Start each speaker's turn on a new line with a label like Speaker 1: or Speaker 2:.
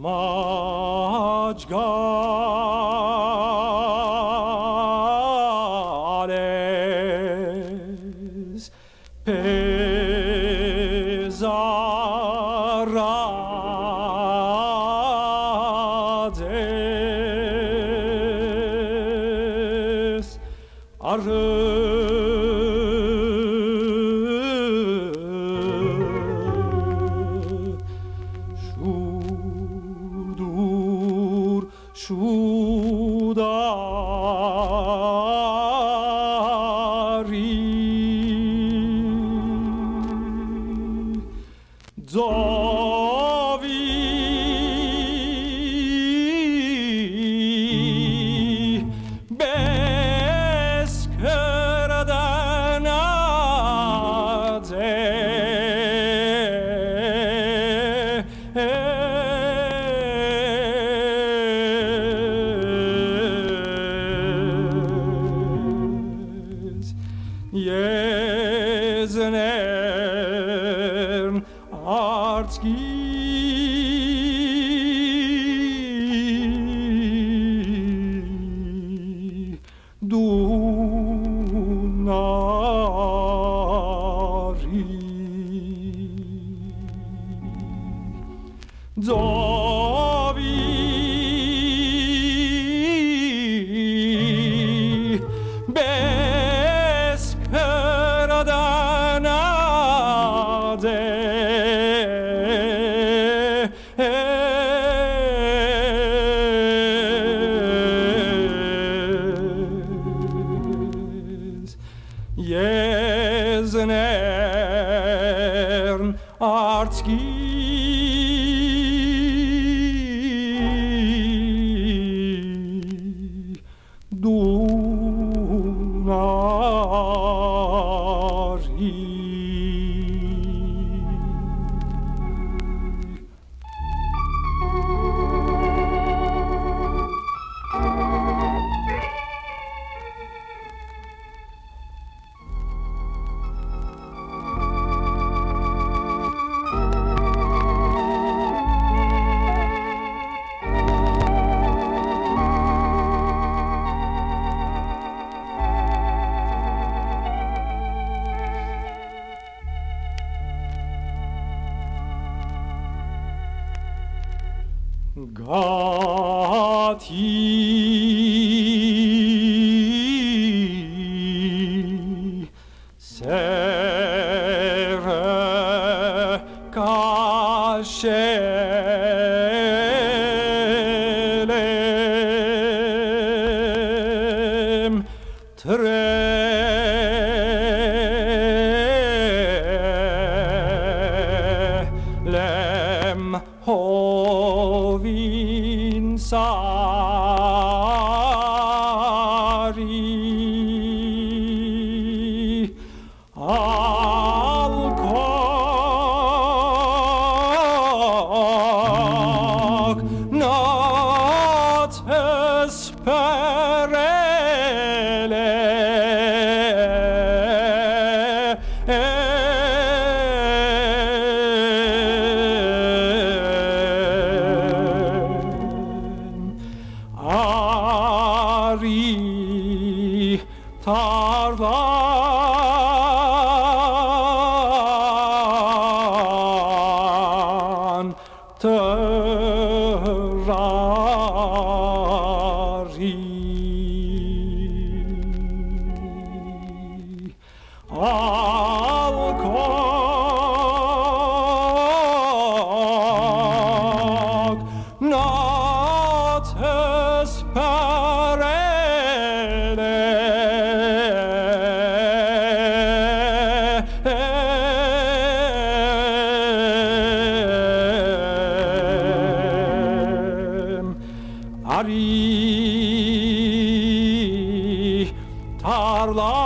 Speaker 1: Maçgales pesarades Şudur, şudari artski. Dunari. Dovi Jesnern artski Dunari Gati Sere Ari tardan Ari tarlan